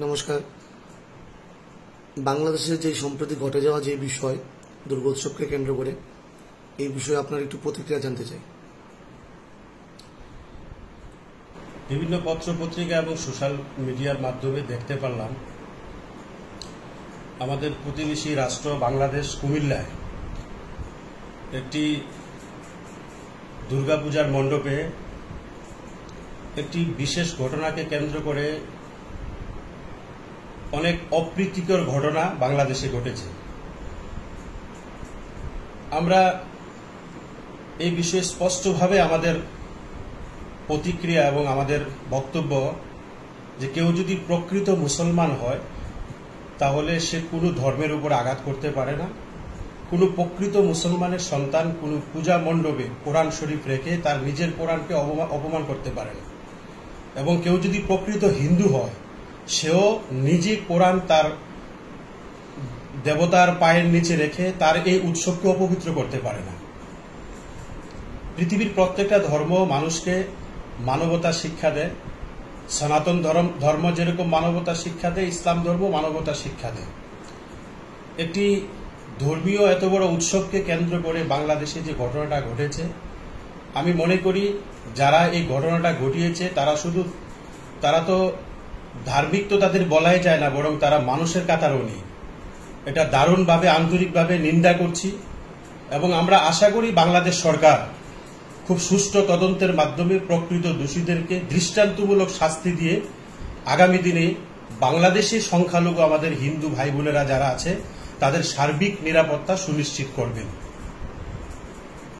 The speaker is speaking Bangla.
নমস্কার। বাংলাদেশে যে সম্প্রতি ঘটে যাওয়া যে বিষয়, দুর্গোৎসবকে কেন্দ্র করে, এই বিষয়ে আপনার একটু প্রতিক্রিয়া জানতে চাই। বিভিন্ন পত্র পত্রিকা এবং সোশ্যাল মিডিয়ার মাধ্যমে দেখতে পারলাম, আমাদের প্রতিবেশী রাষ্ট্র বাংলাদেশ কুমিল্লায় একটি দুর্গাপূজার মণ্ডপে একটি বিশেষ ঘটনাকে কেন্দ্র করে অনেক অপ্রীতিকর ঘটনা বাংলাদেশে ঘটেছে। আমরা এই বিষয়ে স্পষ্টভাবে আমাদের প্রতিক্রিয়া এবং আমাদের বক্তব্য যে কেউ যদি প্রকৃত মুসলমান হয়, তাহলে সে কোনো ধর্মের উপর আঘাত করতে পারে না। কোনো প্রকৃত মুসলমানের সন্তান কোনো পূজা মণ্ডপে কোরআন শরীফ রেখে তার নিজের কোরআনকে অপমা- অপমান করতে পারে না। এবং কেউ যদি প্রকৃত হিন্দু হয় সেও নিজে কোরআন তার দেবতার পায়ের নিচে রেখে তার এই উৎসবকে অপবিত্র করতে পারে না। পৃথিবীর প্রত্যেকটা ধর্ম মানুষকে মানবতা শিক্ষা দেয়। সনাতন ধর্ম ধর্ম যেরকম মানবতা শিক্ষা দেয়, ইসলাম ধর্ম মানবতা শিক্ষা দেয়। একটি ধর্মীয় এত বড় উৎসবকে কেন্দ্র করে বাংলাদেশে যে ঘটনাটা ঘটেছে, আমি মনে করি যারা এই ঘটনাটা ঘটিয়েছে, তারা শুধু, তারা তো ধার্মিক তো তাদের বলাই যায় না, বরং তারা মানুষের কাতারও নেই। এটা দারুণভাবে, আন্তরিকভাবে নিন্দা করছি এবং আমরা আশা করি বাংলাদেশ সরকার খুব সুষ্ঠু তদন্তের মাধ্যমে প্রকৃত দোষীদেরকে দৃষ্টান্তমূলক শাস্তি দিয়ে আগামী দিনে বাংলাদেশে সংখ্যালঘু আমাদের হিন্দু ভাই বোনেরা যারা আছে, তাদের সার্বিক নিরাপত্তা সুনিশ্চিত করবেন।